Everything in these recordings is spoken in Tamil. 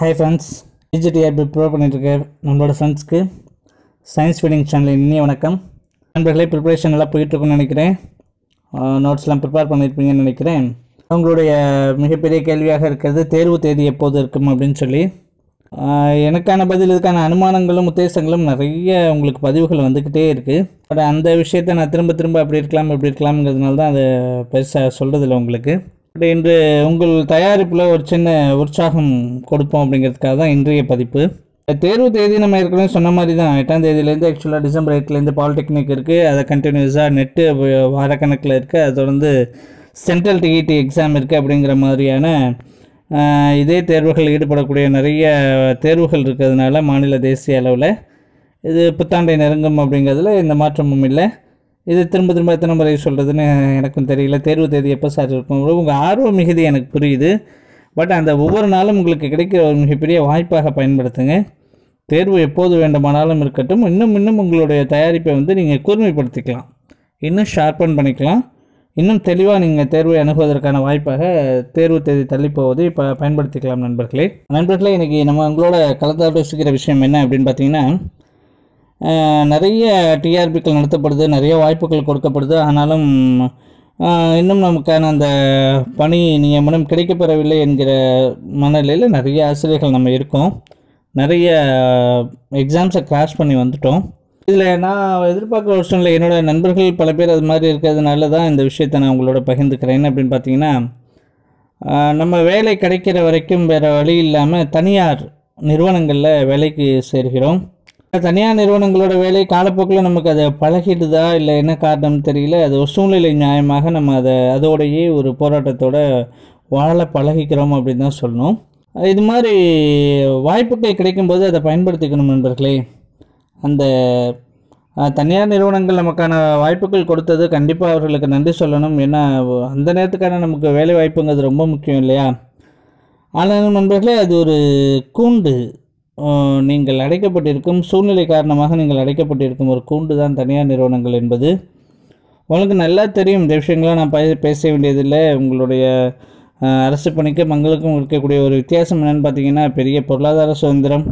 ஹாய் ஃப்ரெண்ட்ஸ் டிஜிடிஆர்பி ப்ரிப்பேர் பண்ணிட்டுருக்க நம்மளோட ஃப்ரெண்ட்ஸ்க்கு சயின்ஸ் ஃபீடிங் சேனலின் இனிய வணக்கம். நண்பர்களே ப்ரிப்பரேஷன் எல்லாம் போயிட்டுருக்குன்னு நினைக்கிறேன். நோட்ஸ்லாம் ப்ரிப்பேர் பண்ணியிருப்பீங்கன்னு நினைக்கிறேன். உங்களுடைய மிகப்பெரிய கேள்வியாக இருக்கிறது தேர்வு தேதி எப்போது இருக்கும் அப்படின்னு சொல்லி. எனக்கான பதில் இதுக்கான அனுமானங்களும் உத்தேசங்களும் நிறைய உங்களுக்கு பதிவுகள் வந்துக்கிட்டே இருக்குது பட் அந்த விஷயத்தை நான் திரும்ப திரும்ப அப்படி இருக்கலாம் இப்படி இருக்கலாம்ங்கிறதுனால தான் அதை பெருசாக சொல்கிறதில்ல உங்களுக்கு. பட் இன்று உங்கள் தயாரிப்பில் ஒரு சின்ன உற்சாகம் கொடுப்போம் அப்படிங்கிறதுக்காக தான் இன்றைய பதிப்பு. தேர்வு தேதி நம்ம ஏற்கனவே சொன்ன மாதிரி தான். எட்டாம் தேதியிலேருந்து ஆக்சுவலாக டிசம்பர் எட்டுலேருந்து பாலிடெக்னிக் இருக்குது அதை கண்டினியூஸாக நெட்டு வாரக்கணக்கில் இருக்குது அதை தொடர்ந்து சென்ட்ரல் டிஇடி எக்ஸாம் இருக்குது அப்படிங்கிற மாதிரியான இதே தேர்வுகள் ஈடுபடக்கூடிய நிறைய தேர்வுகள் இருக்கிறதுனால மாநில தேசிய அளவில் இது புத்தாண்டை நெருங்கும் அப்படிங்கிறதுல எந்த மாற்றமும் இல்லை. இது திரும்ப திரும்ப எத்தனை முறை சொல்கிறதுன்னு எனக்கும் தெரியல. தேர்வு தேதி எப்போ சார் இருக்கும்? உங்கள் ஆர்வ மிகுதி எனக்கு புரியுது. பட் அந்த ஒவ்வொரு நாளும் உங்களுக்கு கிடைக்கிற ஒரு மிகப்பெரிய வாய்ப்பாக பயன்படுத்துங்க. தேர்வு எப்போது வேண்டுமானாலும் இருக்கட்டும். இன்னும் இன்னும் உங்களுடைய தயாரிப்பை வந்து நீங்கள் கூர்மைப்படுத்திக்கலாம். இன்னும் ஷார்ப்பன் பண்ணிக்கலாம். இன்னும் தெளிவாக நீங்கள் தேர்வை அணுகுவதற்கான வாய்ப்பாக தேர்வு தேதி தள்ளி போவது இப்போ பயன்படுத்திக்கலாம் நண்பர்களே. நண்பர்களே இன்றைக்கி நம்ம உங்களோட கலந்தாலோசிக்கிற விஷயம் என்ன அப்படின்னு பார்த்தீங்கன்னா நிறைய டிஆர்பிக்கள் நடத்தப்படுது நிறைய வாய்ப்புகள் கொடுக்கப்படுது. ஆனாலும் இன்னும் நமக்கான அந்த பணி நியமனம் கிடைக்கப்பெறவில்லை என்கிற மனநிலையில் நிறைய ஆசிரியர்கள் நம்ம இருக்கோம். நிறைய எக்ஸாம்ஸை கிராஷ் பண்ணி வந்துட்டோம். இதில் நான் எதிர்பார்க்குற வருஷங்களில் என்னோடய என்னோட நண்பர்கள் பல பேர் அது மாதிரி இருக்கிறதுனால தான் இந்த விஷயத்தை நான் உங்களோட பகிர்ந்துக்கிறேன். என்ன அப்படின்னு பார்த்தீங்கன்னா நம்ம வேலை கிடைக்கிற வரைக்கும் வேறு வழி இல்லாமல் தனியார் நிறுவனங்களில் வேலைக்கு சேர்கிறோம். தனியார் நிறுவனங்களோட வேலை காலப்போக்கில் நமக்கு அதை பழகிடுதா? இல்லை என்ன காரணம் தெரியல. அது ஒரு சூழ்நிலை நியாயமாக நம்ம அதை அதோடையே ஒரு போராட்டத்தோட வாழ பழகிக்கிறோம் அப்படின்னு தான் சொல்லணும். இது மாதிரி வாய்ப்புகள் கிடைக்கும்போது அதை பயன்படுத்திக்கணும் நண்பர்களே. அந்த தனியார் நிறுவனங்கள் நமக்கான வாய்ப்புகள் கொடுத்தது கண்டிப்பாக அவர்களுக்கு நன்றி சொல்லணும். ஏன்னா அந்த நேரத்துக்கான நமக்கு வேலை வாய்ப்புங்கிறது ரொம்ப முக்கியம் இல்லையா? ஆனாலும் நண்பர்களே அது ஒரு கூண்டு. நீங்கள் அடைக்கப்பட்டிருக்கும் சூழ்நிலை காரணமாக நீங்கள் அடைக்கப்பட்டிருக்கும் ஒரு கூண்டு தான் தனியார் நிறுவனங்கள் என்பது. உங்களுக்கு நல்லா தெரியும் இந்த விஷயங்கள்லாம் நான் பேச வேண்டியதில்லை. உங்களுடைய அரசு பணிக்கும் மங்களுக்கும் இருக்கக்கூடிய ஒரு வித்தியாசம் என்னென்னு பார்த்தீங்கன்னா பெரிய பொருளாதார சுதந்திரம்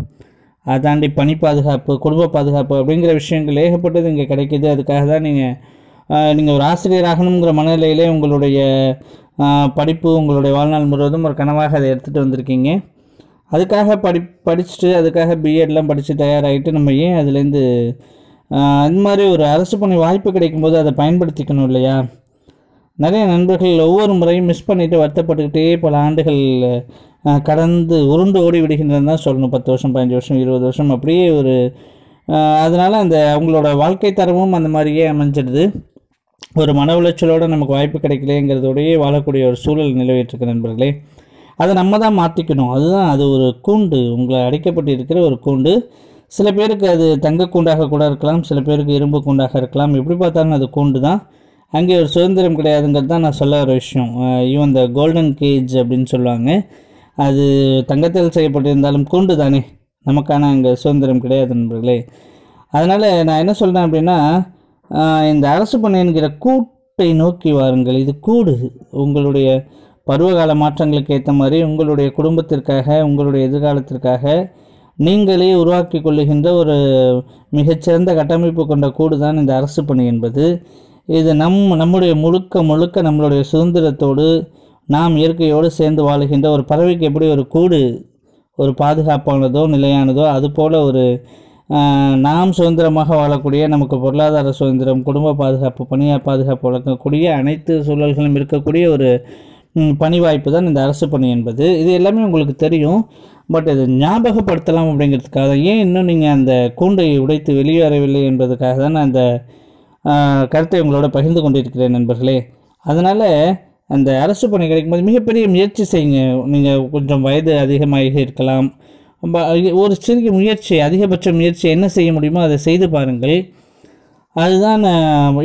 அதை தாண்டி பணி பாதுகாப்பு குடும்ப பாதுகாப்பு அப்படிங்கிற விஷயங்கள் ஏகப்பட்டது இங்கே கிடைக்கிது. அதுக்காக தான் நீங்கள் நீங்கள் ஒரு ஆசிரியர் ஆகணுங்கிற மனநிலையிலே உங்களுடைய படிப்பு உங்களுடைய வாழ்நாள் முழுவதும் ஒரு கனவாக அதை எடுத்துகிட்டு வந்திருக்கீங்க. அதுக்காக படி படிச்சுட்டு அதுக்காக பிஎட்லாம் படித்து தயாராகிட்டு நம்ம ஏன் அதுலேருந்து அந்த இந்த மாதிரி ஒரு அரசு பணி வாய்ப்பு கிடைக்கும்போது அதை பயன்படுத்திக்கணும் இல்லையா? நிறைய நண்பர்கள் ஒவ்வொரு முறையும் மிஸ் பண்ணிட்டு வருத்தப்பட்டுக்கிட்டே பல ஆண்டுகள் கடந்து உருண்டு ஓடி விடுகின்றன தான் சொல்லணும். பத்து வருஷம் பதினஞ்சு வருஷம் இருபது வருஷம் அப்படியே ஒரு அதனால் அந்த அவங்களோட வாழ்க்கை தரமும் அந்த மாதிரியே அமைஞ்சிடுது. ஒரு மன உளைச்சலோடு நமக்கு வாய்ப்பு கிடைக்கலைங்கிறதோடயே வாழக்கூடிய ஒரு சூழல் நிலவிட்டுருக்கு நண்பர்களே. அதை நம்ம தான் மாற்றிக்கணும் அதுதான் அது ஒரு கூண்டு. உங்களை அடைக்கப்பட்டு இருக்கிற ஒரு கூண்டு. சில பேருக்கு அது தங்க கூண்டாக கூட இருக்கலாம் சில பேருக்கு இரும்பு கூண்டாக இருக்கலாம். எப்படி பார்த்தாலும் அது கூண்டு தான். அங்கே ஒரு சுதந்திரம் கிடையாதுங்கிறது தான் நான் சொல்ல ஒரு விஷயம். ஈவன் இந்த கோல்டன் கேஜ் அப்படின்னு சொல்லுவாங்க. அது தங்கத்தில் செய்யப்பட்டிருந்தாலும் கூண்டு தானே. நமக்கான அங்கே சுதந்திரம் கிடையாது நண்பர்களே. அதனால் நான் என்ன சொல்கிறேன் அப்படின்னா இந்த அரசு பணி என்கிற கூட்டை நோக்கி வாருங்கள். இது கூடு. உங்களுடைய பருவகால மாற்றங்களுக்கு ஏற்ற மாதிரி உங்களுடைய குடும்பத்திற்காக உங்களுடைய எதிர்காலத்திற்காக நீங்களே உருவாக்கி கொள்ளுகின்ற ஒரு மிகச்சிறந்த கட்டமைப்பு கொண்ட கூடு தான் இந்த அரசு பணி என்பது. இது நம் நம்முடைய முழுக்க முழுக்க நம்மளுடைய சுதந்திரத்தோடு நாம் இயற்கையோடு சேர்ந்து வாழுகின்ற ஒரு பறவைக்கு எப்படி ஒரு கூடு ஒரு பாதுகாப்பானதோ நிலையானதோ அதுபோல் ஒரு நாம் சுதந்திரமாக வாழக்கூடிய நமக்கு பொருளாதார சுதந்திரம் குடும்ப பாதுகாப்பு பணியார் பாதுகாப்பு வழங்கக்கூடிய அனைத்து சூழல்களும் இருக்கக்கூடிய ஒரு பணி வாய்ப்பு தான் இந்த அரசு பணி என்பது. இது எல்லாமே உங்களுக்கு தெரியும். பட் இது ஞாபகப்படுத்தலாம் அப்படிங்கிறதுக்காக ஏன் இன்னும் நீங்கள் அந்த கூண்டை உடைத்து வெளியேறவில்லை என்பதுக்காக தான் நான் அந்த கருத்தை உங்களோட பகிர்ந்து கொண்டிருக்கிறேன் நண்பர்களே. அதனால் அந்த அரசு பணி கிடைக்கும்போது மிகப்பெரிய முயற்சி செய்யுங்க. நீங்கள் கொஞ்சம் வயது அதிகமாக இருக்கலாம். ஒரு சிறிய முயற்சி அதிகபட்ச முயற்சி என்ன செய்ய முடியுமோ அதை செய்து பாருங்கள். அதுதான்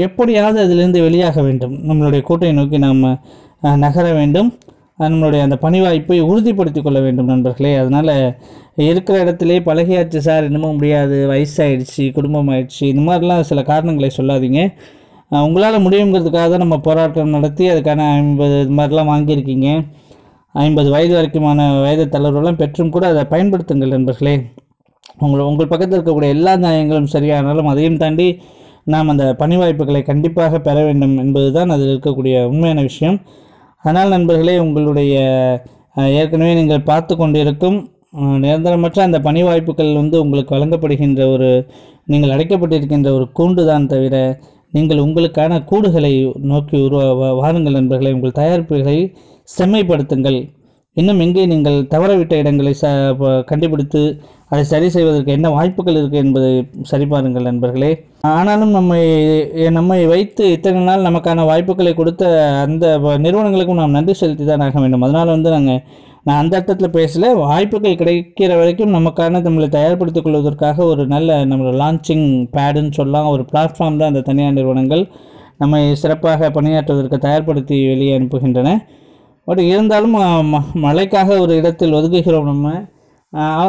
எப்படியாவது அதிலிருந்து வெளியாக வேண்டும். நம்மளுடைய கூட்டை நோக்கி நாம் நகர வேண்டும். நம்மளுடைய அந்த பணி வாய்ப்பை உறுதிப்படுத்திக் கொள்ள வேண்டும் நண்பர்களே. அதனால் இருக்கிற இடத்துல பழகியாச்சு சார். இன்னமும் முடியாது. வயசாகிடுச்சு குடும்பம் ஆயிடுச்சு இந்த மாதிரிலாம் சில காரணங்களை சொல்லாதீங்க. உங்களால் முடியுங்கிறதுக்காக தான் நம்ம போராட்டம் நடத்தி அதுக்கான ஐம்பது இது மாதிரிலாம் வாங்கியிருக்கீங்க. ஐம்பது வயது வரைக்குமான வயது தளர்வுலாம் பெற்றும் கூட அதை பயன்படுத்துங்கள் நண்பர்களே. உங்கள் உங்கள் பக்கத்தில் இருக்கக்கூடிய எல்லா நியாயங்களும் சரியானாலும் அதையும் தாண்டி நாம் அந்த பணி வாய்ப்புகளை கண்டிப்பாக பெற வேண்டும் என்பதுதான் அதில் இருக்கக்கூடிய உண்மையான விஷயம். ஆனால் நண்பர்களே உங்களுடைய ஏற்கனவே நீங்கள் பார்த்து கொண்டிருக்கும் நிரந்தரமற்ற அந்த பணி வாய்ப்புகள் வந்து உங்களுக்கு வழங்கப்படுகின்ற ஒரு நீங்கள் அடைக்கப்பட்டிருக்கின்ற ஒரு கூண்டு தான் தவிர நீங்கள் உங்களுக்கான கூடுகளை நோக்கி உருவா வாருங்கள் நண்பர்களை உங்கள் தயாரிப்புகளை செம்மைப்படுத்துங்கள். இன்னும் எங்கே நீங்கள் தவறவிட்ட இடங்களை ச கண்டுபிடித்து அதை சரி செய்வதற்கு என்ன வாய்ப்புகள் இருக்குது என்பதை சரிபாருங்கள் நண்பர்களே. ஆனாலும் நம்மை நம்மை வைத்து இத்தனை நாள் நமக்கான வாய்ப்புகளை கொடுத்த அந்த வ- நிறுவனங்களுக்கும் நாம் நன்றி செலுத்தி தான் ஆக வேண்டும். அதனால் வந்து நாங்கள் நான் அந்த அர்த்தத்தில் பேசல. வாய்ப்புகள் கிடைக்கிற வரைக்கும் நமக்கான நம்மளை தயார்படுத்திக் கொள்வதற்காக ஒரு நல்ல நம்மளோட லான்ச்சிங் பேடுன்னு சொல்லலாம். ஒரு பிளாட்ஃபார்ம் தான் அந்த தனியார் நிறுவனங்கள் நம்மை சிறப்பாக பணியாற்றுவதற்கு தயார்படுத்தி வெளியே அனுப்புகின்றன. பட் இருந்தாலும் ம- மழைக்காக ஒரு இடத்தில் ஒதுக்குகிறோம் நம்ம.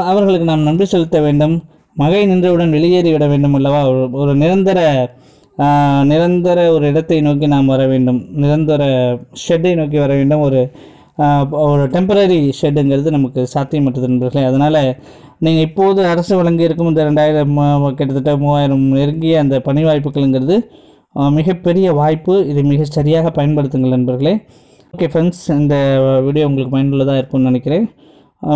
அவர்களுக்கு நாம் நன்றி செலுத்த வேண்டும். மகை நின்றவுடன் வெளியேறி விட வேண்டும் அல்லவா? ஒரு ஒரு நிரந்தர நிரந்தர ஒரு இடத்தை நோக்கி நாம் வர வேண்டும். நிரந்தர ஷெட்டை நோக்கி வர வேண்டும். ஒரு ஒரு டெம்பரரி ஷெட்டுங்கிறது நமக்கு சாத்தியமற்றது நண்பர்களே. அதனால் நீங்கள் இப்போது அரசு வழங்கியிருக்கும் இந்த ரெண்டாயிரம் கிட்டத்தட்ட மூவாயிரம் நெருங்கிய அந்த பணி வாய்ப்புகள்ங்கிறது மிகப்பெரிய வாய்ப்பு. இதை மிக சரியாக பயன்படுத்துங்கள் நண்பர்களே. ஓகே ஃப்ரெண்ட்ஸ் இந்த வீடியோ உங்களுக்கு பயனுள்ளதாக இருக்கும்னு நினைக்கிறேன்.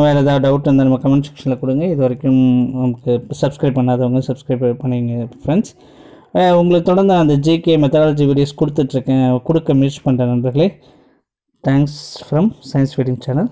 வேறு ஏதாவது டவுட் இருந்தால் நம்ம கமெண்ட் செக்ஷனில் கொடுங்க. இது வரைக்கும் நமக்கு சப்ஸ்கிரைப் பண்ணாதவங்க சப்ஸ்கிரைப் பண்ணிங்க ஃப்ரெண்ட்ஸ் உங்களுக்கு தொடர்ந்து அந்த ஜேகே மெத்தடாலஜி வீடியோஸ் கொடுத்துட்ருக்கேன் கொடுக்க முயற்சி பண்ணுறேன் நண்பர்களே. Thanks from science feeding channel